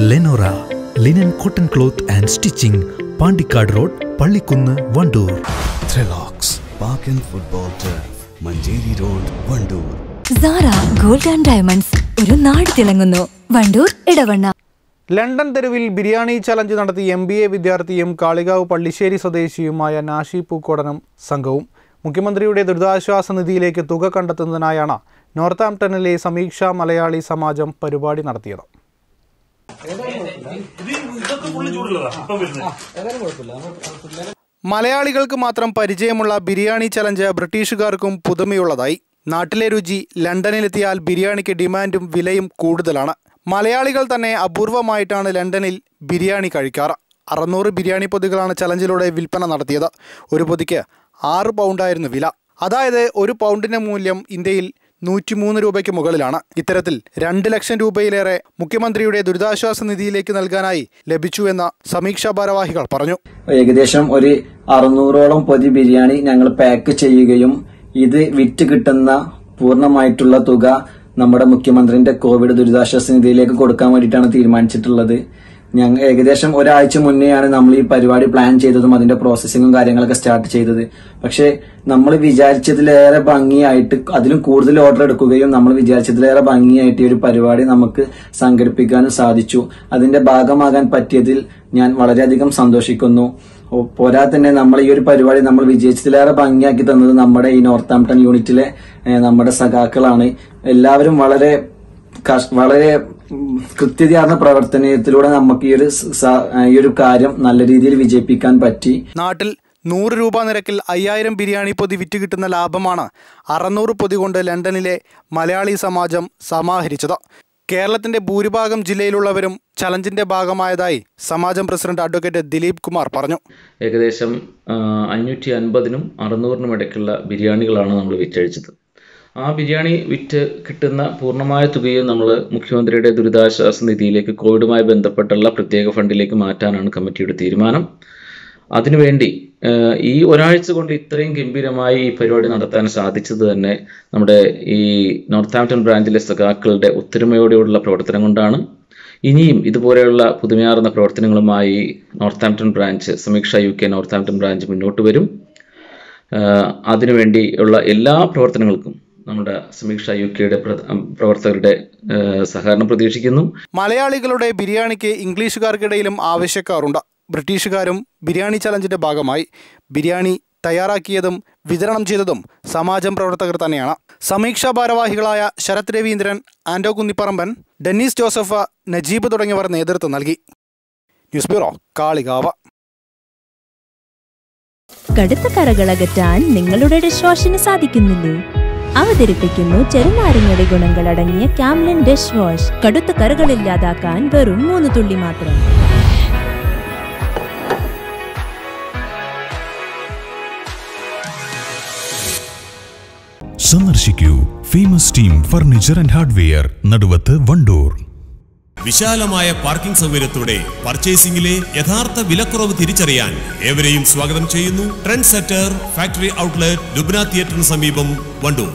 Lenora linen cotton cloth and stitching Pandikkad road Pallikkunnu Wandoor Trilox park and football Manjeri road Wandoor Sara gold and diamonds ഒരു നാട് തിളങ്ങുന്നു. Wandoor Edavanna. London തെരുവിൽ biryani challenge നടത്തി M B A വിദ്യാർത്ഥിയും കാളികാവ് പള്ളിശ്ശേരി സ്വദേശിയുമായ നാഷി പൂക്കോടനം സംഘവും മുഖ്യമന്ത്രിയുടെ ദുരിതാശ്വാസ നിധിയിലേക്ക് തുക കണ്ടെത്തുന്നതിനായാണ് നോർത്താംപ്ടണിലെ സമീക്ഷ മലയാളി സമാജം പരിപാടി നടത്തിയത്. മലയാളികൾക്ക് മാത്രം പരിചയമുള്ള ബിരിയാണി ചലഞ്ച് ബ്രിട്ടീഷുകാർക്കും പുതുമയുള്ളതായി. നാട്ടിലെ രുചി ലണ്ടനിലെത്തിയാൽ ബിരിയാണിക്ക് ഡിമാൻഡും വിലയും കൂടുതലാണ്. മലയാളികൾ തന്നെ അപൂർവമായിട്ടാണ് ലണ്ടനിൽ ബിരിയാണി കഴിക്കാറ്. അറുന്നൂറ് ബിരിയാണി പൊതികളാണ് ചലഞ്ചിലൂടെ വിൽപ്പന നടത്തിയത്. ഒരു പൊതിക്ക് ആറ് പൗണ്ടായിരുന്നു വില. അതായത് ഒരു പൗണ്ടിന്റെ മൂല്യം ഇന്ത്യയിൽ നൂറ്റിമൂന്ന് രൂപയ്ക്ക് മുകളിലാണ്. ഇത്തരത്തിൽ രണ്ട് ലക്ഷം രൂപയിലേറെ മുഖ്യമന്ത്രിയുടെ ദുരിതാശ്വാസ നിധിയിലേക്ക് നൽകാനായി ലഭിച്ചു എന്ന സമീക്ഷാ ഭാരവാഹികൾ പറഞ്ഞു. ഏകദേശം ഒരു അറുന്നൂറോളം പൊതി ബിരിയാണി ഞങ്ങൾ പാക്ക് ചെയ്യുകയും ഇത് വിറ്റ് കിട്ടുന്ന പൂർണമായിട്ടുള്ള തുക നമ്മുടെ മുഖ്യമന്ത്രിന്റെ കോവിഡ് ദുരിതാശ്വാസ നിധിയിലേക്ക് കൊടുക്കാൻ വേണ്ടിയിട്ടാണ് തീരുമാനിച്ചിട്ടുള്ളത്. ഞങ്ങൾ ഏകദേശം ഒരാഴ്ച മുന്നെയാണ് നമ്മൾ ഈ പരിപാടി പ്ലാൻ ചെയ്തതും അതിന്റെ പ്രോസസ്സിങ്ങും കാര്യങ്ങളൊക്കെ സ്റ്റാർട്ട് ചെയ്തത്. പക്ഷേ നമ്മൾ വിചാരിച്ചതിലേറെ ഭംഗിയായിട്ട് അതിലും കൂടുതൽ ഓർഡർ എടുക്കുകയും നമ്മൾ വിചാരിച്ചതിലേറെ ഭംഗിയായിട്ട് ഈ ഒരു പരിപാടി നമുക്ക് സംഘടിപ്പിക്കാനും സാധിച്ചു. അതിന്റെ ഭാഗമാകാൻ പറ്റിയതിൽ ഞാൻ വളരെയധികം സന്തോഷിക്കുന്നു. പോരാ തന്നെ നമ്മൾ ഈ ഒരു പരിപാടി നമ്മൾ വിജയിച്ചതിലേറെ ഭംഗിയാക്കി തന്നത് നമ്മുടെ ഈ നോർത്താംപ്ടൺ യൂണിറ്റിലെ നമ്മുടെ സഖാക്കളാണ്. എല്ലാവരും വളരെ വളരെ കൃത്യതയാർന്ന പ്രവർത്തനത്തിലൂടെ നമുക്ക് ഈ ഒരു ഈ ഒരു കാര്യം നല്ല രീതിയിൽ വിജയിപ്പിക്കാൻ പറ്റി. നാട്ടിൽ നൂറ് രൂപ നിരക്കിൽ അയ്യായിരം ബിരിയാണി പൊതി വിറ്റ് കിട്ടുന്ന ലാഭമാണ് അറുന്നൂറ് പൊതി കൊണ്ട് ലണ്ടനിലെ മലയാളി സമാജം സമാഹരിച്ചത്. കേരളത്തിന്റെ ഭൂരിഭാഗം ജില്ലയിലുള്ളവരും ചലഞ്ചിന്റെ ഭാഗമായതായി സമാജം പ്രസിഡന്റ് അഡ്വക്കേറ്റ് ദിലീപ് കുമാർ പറഞ്ഞു. ഏകദേശം അഞ്ഞൂറ്റി അൻപതിനും അറുന്നൂറിനും ഇടയ്ക്കുള്ള ബിരിയാണികളാണ് നമ്മൾ വിറ്റഴിച്ചത്. ആ ബിരിയാണി വിറ്റ് കിട്ടുന്ന പൂർണമായ തുകയും നമ്മൾ മുഖ്യമന്ത്രിയുടെ ദുരിതാശ്വാസ നിധിയിലേക്ക് കോവിഡുമായി ബന്ധപ്പെട്ടുള്ള പ്രത്യേക ഫണ്ടിലേക്ക് മാറ്റാനാണ് കമ്മിറ്റിയുടെ തീരുമാനം. അതിനുവേണ്ടി ഈ ഒരാഴ്ച കൊണ്ട് ഇത്രയും ഗംഭീരമായി ഈ പരിപാടി നടത്താൻ സാധിച്ചത് തന്നെ നമ്മുടെ ഈ നോർത്ത് ആംപ്ടൺ ബ്രാഞ്ചിലെ സഖാക്കളുടെ ഒത്തൊരുമയോടെയുള്ള പ്രവർത്തനം കൊണ്ടാണ്. ഇനിയും ഇതുപോലെയുള്ള പുതുമയാർന്ന പ്രവർത്തനങ്ങളുമായി Northampton branch Sameeksha U K Northampton branch മുന്നോട്ട് വരും. അതിനുവേണ്ടിയുള്ള എല്ലാ പ്രവർത്തനങ്ങൾക്കും നമ്മുടെ സമീക്ഷ യു കെയുടെ പ്രവർത്തകരുടെ സഹകരണം പ്രതീക്ഷിക്കുന്നു. മലയാളികളുടെ ബിരിയാണിക്ക് ഇംഗ്ലീഷുകാർക്കിടയിലും ആവശ്യക്കാറുണ്ട്. ബ്രിട്ടീഷുകാരും ബിരിയാണി ചലഞ്ചിന്റെ ഭാഗമായി ബിരിയാണി തയ്യാറാക്കിയതും വിതരണം ചെയ്തതും സമാജം പ്രവർത്തകർ തന്നെയാണ്. സമീക്ഷാ ഭാരവാഹികളായ ശരത് രവീന്ദ്രൻ ആൻഡോ കുന്നിപ്പറമ്പൻ ഡെന്നീസ് ജോസഫ് നജീബ് തുടങ്ങിയവർ നേതൃത്വം നൽകി. News bureau Kalikavu. കടുത്ത കറകളകറ്റാൻ നിങ്ങളുടെ ഡിഷ് വാഷിന് സാധിക്കുന്നില്ലേ? അവതരിപ്പിക്കുന്നു ചെറുനാരങ്ങയുടെ ഗുണങ്ങൾ അടങ്ങിയ ക്യാംലിൻ ഡിഷ് വാഷ് കടുത്ത കറകളില്ലാതാക്കാൻ വെറും മൂന്ന് തുള്ളി മാത്രം. സന്ദർശിക്കൂ famous team furniture and hardware Naduvath Wandoor. വിശാലമായ പാർക്കിംഗ് സൗകര്യത്തോടെ പർച്ചേസിംഗിലെ യഥാർത്ഥ വിലക്കുറവ് തിരിച്ചറിയാൻ ഏവരെയും സ്വാഗതം ചെയ്യുന്നു. ട്രെൻഡ് സെറ്റർ ഫാക്ടറി ഔട്ട്ലെറ്റ് ലുബ്ന തിയേറ്ററിന് സമീപം വണ്ടൂർ.